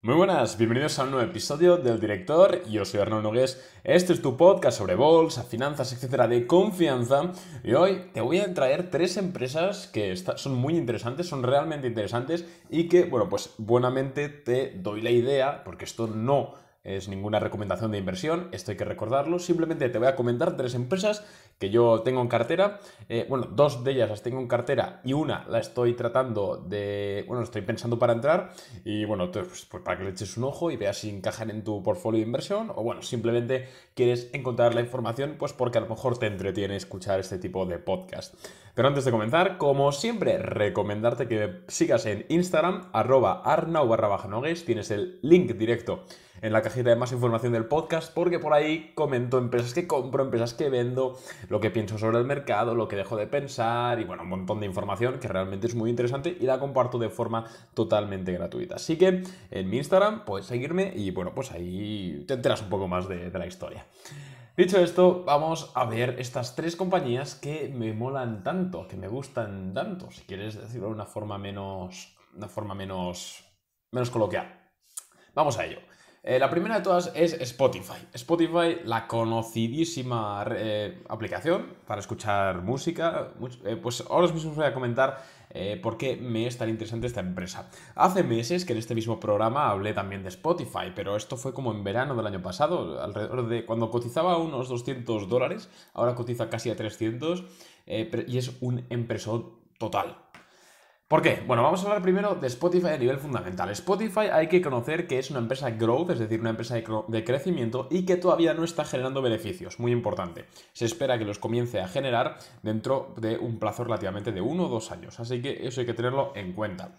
Muy buenas, bienvenidos a un nuevo episodio del Director. Yo soy Arnaud Nogués. Este es tu podcast sobre bolsa, finanzas, etcétera, de confianza. Y hoy te voy a traer tres empresas que son muy interesantes, son realmente interesantes y que, bueno, pues buenamente te doy la idea, porque esto no es ninguna recomendación de inversión, esto hay que recordarlo. Simplemente te voy a comentar tres empresas que yo tengo en cartera. Eh, bueno, dos de ellas las tengo en cartera y una la estoy tratando de. Bueno, estoy pensando para entrar. Y bueno, pues, pues, para que le eches un ojo y veas si encajan en tu portfolio de inversión. O bueno, simplemente quieres encontrar la información, pues porque a lo mejor te entretiene escuchar este tipo de podcast. Pero antes de comenzar, como siempre, recomendarte que sigas en Instagram, arroba arnau barra baja Tienes el link directo en la cajita de más información del podcast, porque por ahí comento empresas que compro, empresas que vendo, lo que pienso sobre el mercado, lo que dejo de pensar y bueno, un montón de información que realmente es muy interesante y la comparto de forma totalmente gratuita. Así que en mi Instagram puedes seguirme y bueno, pues ahí te enteras un poco más de, de la historia. Dicho esto, vamos a ver estas tres compañías que me molan tanto, que me gustan tanto, si quieres decirlo de una forma menos, una forma menos, menos coloquial. Vamos a ello. Eh, la primera de todas es Spotify. Spotify, la conocidísima eh, aplicación para escuchar música. Eh, pues ahora mismo os voy a comentar por qué me es tan interesante esta empresa. Hace meses que en este mismo programa hablé también de Spotify, pero esto fue como en verano del año pasado, alrededor de cuando cotizaba unos 200 dólares, ahora cotiza casi a 300 y es un impresor total. ¿Por qué? Bueno, vamos a hablar primero de Spotify a nivel fundamental. Spotify hay que conocer que es una empresa growth, es decir, una empresa de crecimiento y que todavía no está generando beneficios, muy importante. Se espera que los comience a generar dentro de un plazo relativamente de uno o dos años, así que eso hay que tenerlo en cuenta.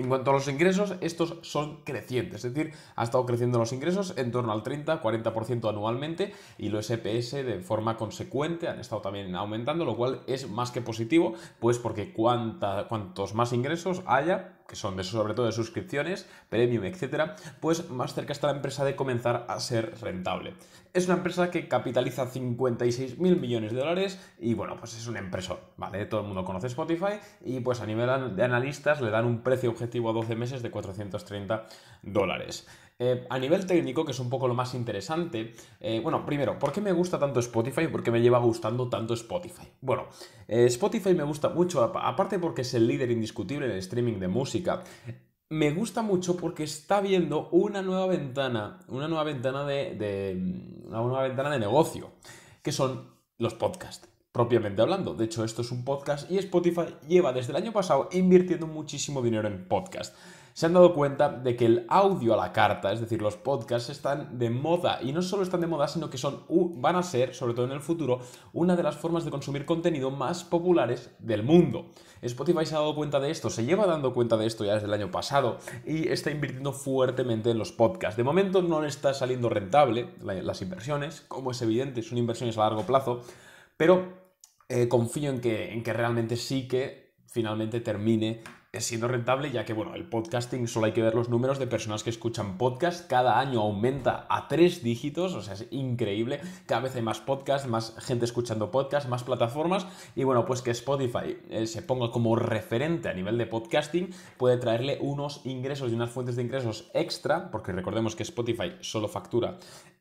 En cuanto a los ingresos, estos son crecientes, es decir, ha estado creciendo los ingresos en torno al 30-40% anualmente y los EPS de forma consecuente han estado también aumentando, lo cual es más que positivo, pues porque cuantos más ingresos haya, que son de, sobre todo de suscripciones, premium, etcétera, pues más cerca está la empresa de comenzar a ser rentable. Es una empresa que capitaliza 56 mil millones de dólares y bueno, pues es un empresa, ¿vale? Todo el mundo conoce Spotify y pues a nivel de analistas le dan un precio objetivo a 12 meses de 430 dólares. Eh, a nivel técnico, que es un poco lo más interesante, eh, bueno, primero, ¿por qué me gusta tanto Spotify? ¿Por qué me lleva gustando tanto Spotify? Bueno, eh, Spotify me gusta mucho, aparte porque es el líder indiscutible en el streaming de música. Me gusta mucho porque está viendo una nueva ventana, una nueva ventana de, una nueva ventana de negocio, que son los podcasts propiamente hablando. De hecho, esto es un podcast y Spotify lleva desde el año pasado invirtiendo muchísimo dinero en podcast se han dado cuenta de que el audio a la carta, es decir, los podcasts, están de moda. Y no solo están de moda, sino que son, van a ser, sobre todo en el futuro, una de las formas de consumir contenido más populares del mundo. Spotify se ha dado cuenta de esto, se lleva dando cuenta de esto ya desde el año pasado y está invirtiendo fuertemente en los podcasts. De momento no le está saliendo rentable las inversiones, como es evidente, son inversiones a largo plazo, pero eh, confío en que, en que realmente sí que finalmente termine siendo rentable, ya que, bueno, el podcasting solo hay que ver los números de personas que escuchan podcast. Cada año aumenta a tres dígitos, o sea, es increíble. Cada vez hay más podcasts, más gente escuchando podcast, más plataformas. Y bueno, pues que Spotify eh, se ponga como referente a nivel de podcasting puede traerle unos ingresos y unas fuentes de ingresos extra, porque recordemos que Spotify solo factura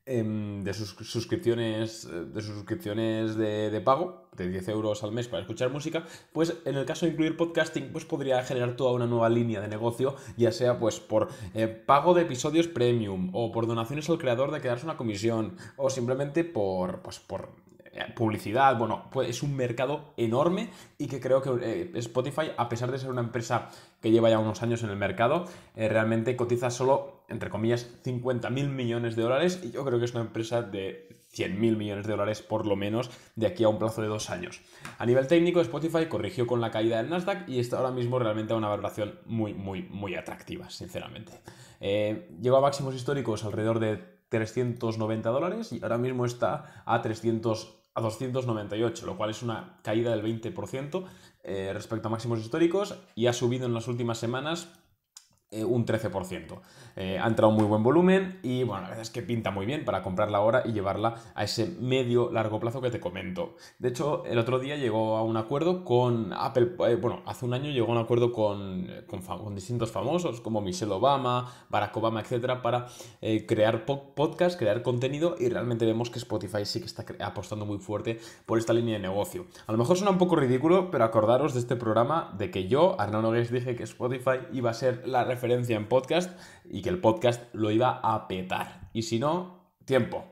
de sus suscripciones, eh, de, sus suscripciones de, pago, de 10 euros al mes para escuchar música, pues en el caso de incluir podcasting, pues podría generar toda una nueva línea de negocio, ya sea pues por eh, pago de episodios premium, o por donaciones al creador de quedarse una comisión, o simplemente por, pues, por publicidad, bueno, pues es un mercado enorme y que creo que eh, Spotify, a pesar de ser una empresa que lleva ya unos años en el mercado, eh, realmente cotiza solo, entre comillas, 50 mil millones de dólares y yo creo que es una empresa de 100 mil millones de dólares por lo menos de aquí a un plazo de dos años. A nivel técnico, Spotify corrigió con la caída del Nasdaq y está ahora mismo realmente a una valoración muy, muy, muy atractiva, sinceramente. llegó a máximos históricos alrededor de 390 dólares y ahora mismo está a 300 a 298, lo cual es una caída del 20% eh, respecto a máximos históricos y ha subido en las últimas semanas un 13%. Eh, ha entrado muy buen volumen y bueno, la verdad es que pinta muy bien para comprarla ahora y llevarla a ese medio largo plazo que te comento. De hecho, el otro día llegó a un acuerdo con Apple, eh, bueno, hace un año llegó a un acuerdo con, con, distintos famosos como Michelle Obama, Barack Obama, etcétera, para crear podcast, crear contenido y realmente vemos que Spotify sí que está apostando muy fuerte por esta línea de negocio. A lo mejor suena un poco ridículo, pero acordaros de este programa de que yo, Arnaud Nogués, dije que Spotify iba a ser la referencia en podcast y que el podcast lo iba a petar. Y si no, tiempo.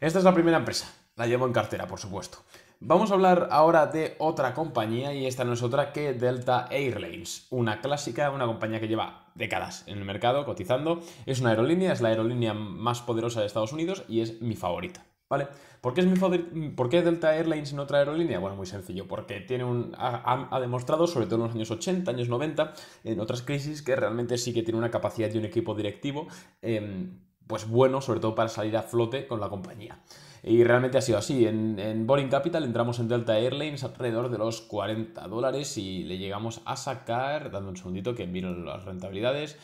Esta es la primera empresa. La llevo en cartera, por supuesto. Vamos a hablar ahora de otra compañía y esta no es otra que Delta Airlines, una clásica, una compañía que lleva décadas en el mercado cotizando. Es una aerolínea, es la aerolínea más poderosa de Estados Unidos y es mi favorita. ¿Vale? ¿Por qué, es mi ¿Por qué Delta Airlines no otra aerolínea? Bueno, muy sencillo, porque tiene un, ha, demostrado, sobre todo en los años 80, años 90, en otras crisis, que realmente sí que tiene una capacidad y un equipo directivo em, pues bueno, sobre todo para salir a flote con la compañía. Y realmente ha sido así. En, en Boring Capital entramos en Delta Airlines alrededor de los 40 dólares y le llegamos a sacar, dando un segundito que miro las rentabilidades,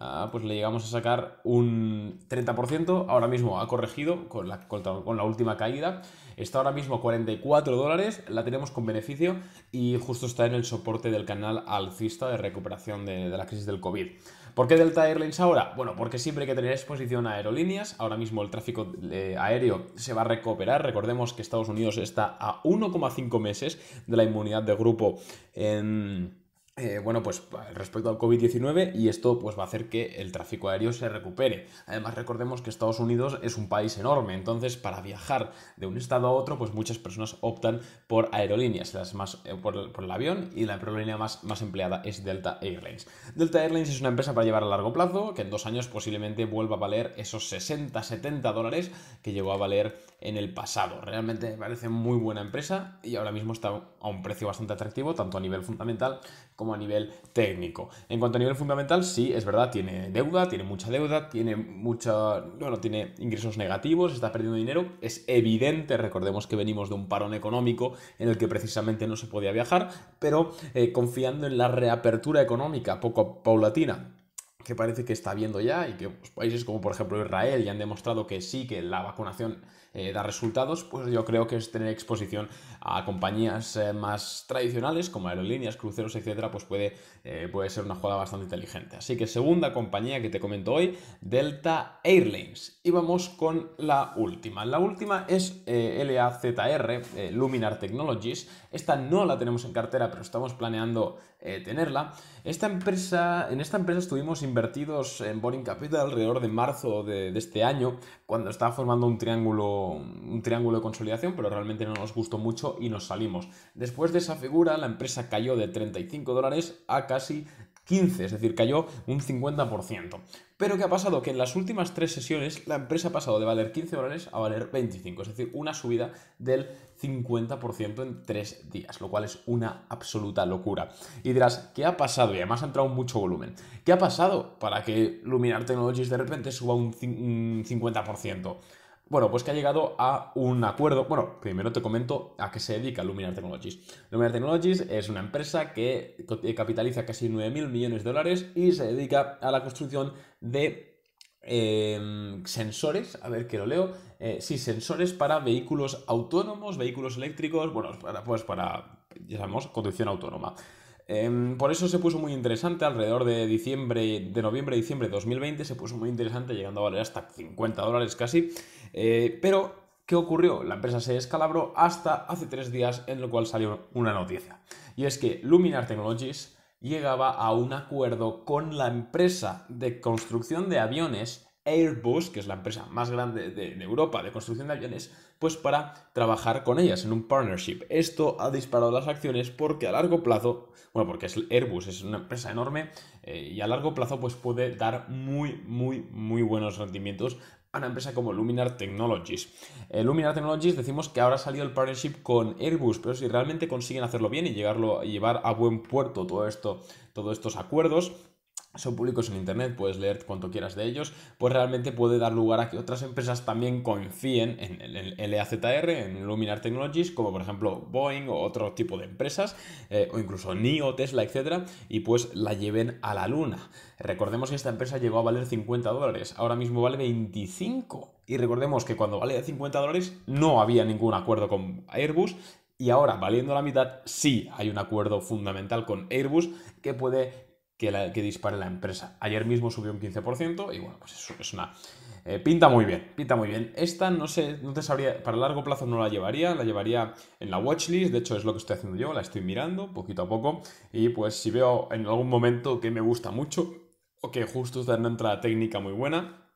Ah, pues le llegamos a sacar un 30%. Ahora mismo ha corregido con la, última caída. Está ahora mismo a 44 dólares, la tenemos con beneficio y justo está en el soporte del canal alcista de recuperación de, la crisis del COVID. ¿Por qué Delta Airlines ahora? Bueno, porque siempre hay que tener exposición a aerolíneas. Ahora mismo el tráfico eh, aéreo se va a recuperar. Recordemos que Estados Unidos está a 1,5 meses de la inmunidad de grupo en eh, bueno, pues respecto al COVID-19 y esto pues va a hacer que el tráfico aéreo se recupere. Además recordemos que Estados Unidos es un país enorme, entonces para viajar de un estado a otro pues muchas personas optan por aerolíneas, las más, eh, por, el avión y la aerolínea más, más empleada es Delta Airlines. Delta Airlines es una empresa para llevar a largo plazo que en dos años posiblemente vuelva a valer esos 60-70 dólares que llegó a valer en el pasado. Realmente me parece muy buena empresa y ahora mismo está a un precio bastante atractivo tanto a nivel fundamental como a nivel técnico. En cuanto a nivel fundamental, sí, es verdad, tiene deuda, tiene mucha deuda, tiene mucha, bueno, tiene ingresos negativos, está perdiendo dinero, es evidente, recordemos que venimos de un parón económico en el que precisamente no se podía viajar, pero eh, confiando en la reapertura económica poco paulatina que parece que está viendo ya y que pues, países como por ejemplo Israel ya han demostrado que sí, que la vacunación eh, da resultados, pues yo creo que es tener exposición a compañías eh, más tradicionales como aerolíneas, cruceros, etcétera, pues puede, eh, puede ser una jugada bastante inteligente. Así que segunda compañía que te comento hoy, Delta Airlines. Y vamos con la última. La última es LAZR, Luminar Technologies. Esta no la tenemos en cartera, pero estamos planeando tenerla. Esta empresa, en esta empresa estuvimos invertidos en Boring Capital alrededor de marzo de este año, cuando estaba formando un triángulo un triángulo de consolidación, pero realmente no nos gustó mucho y nos salimos. Después de esa figura, la empresa cayó de 35 dólares a casi 15, es decir, cayó un 50%. Pero ¿qué ha pasado? Que en las últimas tres sesiones la empresa ha pasado de valer 15 dólares a valer 25, es decir, una subida del 50% en tres días, lo cual es una absoluta locura. Y dirás, ¿qué ha pasado? Y además ha entrado mucho volumen. ¿Qué ha pasado para que Luminar Technologies de repente suba un 50%? Bueno, pues que ha llegado a un acuerdo. Bueno, primero te comento a qué se dedica Luminar Technologies. Luminar Technologies es una empresa que capitaliza casi 9.000 millones de dólares y se dedica a la construcción de em, sensores, a ver que lo leo, eh, sí, sensores para vehículos autónomos, vehículos eléctricos, bueno, pues para, ya sabemos, conducción autónoma. Em, por eso se puso muy interesante, alrededor de diciembre, de noviembre, diciembre de 2020, se puso muy interesante, llegando a valer hasta 50 dólares casi. Eh, pero, ¿qué ocurrió? La empresa se descalabró hasta hace tres días, en lo cual salió una noticia. Y es que Luminar Technologies llegaba a un acuerdo con la empresa de construcción de aviones Airbus, que es la empresa más grande de, Europa de construcción de aviones, pues para trabajar con ellas en un partnership. Esto ha disparado las acciones porque a largo plazo, bueno, porque es Airbus es una empresa enorme eh, y a largo plazo pues puede dar muy, muy, muy buenos rendimientos a una empresa como Luminar Technologies. Eh, Luminar Technologies decimos que ahora ha salido el partnership con Airbus, pero si realmente consiguen hacerlo bien y llegarlo, llevar a buen puerto todo esto, todos estos acuerdos, son públicos en Internet, puedes leer cuanto quieras de ellos, pues realmente puede dar lugar a que otras empresas también confíen en el LAZR, en Luminar Technologies, como por ejemplo Boeing o otro tipo de empresas, eh, o incluso NIO, Tesla, etcétera, y pues la lleven a la luna. Recordemos que esta empresa llegó a valer 50 dólares, ahora mismo vale 25. Y recordemos que cuando valía 50 dólares no había ningún acuerdo con Airbus y ahora, valiendo la mitad, sí hay un acuerdo fundamental con Airbus que puede que, la, que dispare la empresa. Ayer mismo subió un 15% y bueno, pues eso es una... Eh, pinta muy bien, pinta muy bien. Esta no sé, no te sabría, para largo plazo no la llevaría, la llevaría en la watchlist, de hecho es lo que estoy haciendo yo, la estoy mirando poquito a poco y pues si veo en algún momento que me gusta mucho o que justo está en una entrada técnica muy buena,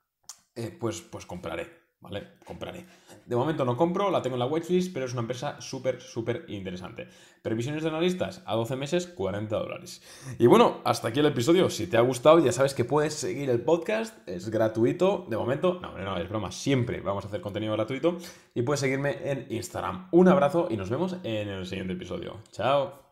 eh, pues, pues compraré. ¿Vale? Compraré. De momento no compro, la tengo en la watchlist, pero es una empresa súper, súper interesante. Previsiones de analistas, a 12 meses, 40 dólares. Y bueno, hasta aquí el episodio. Si te ha gustado, ya sabes que puedes seguir el podcast, es gratuito. De momento, no, no, es broma, siempre vamos a hacer contenido gratuito. Y puedes seguirme en Instagram. Un abrazo y nos vemos en el siguiente episodio. Chao.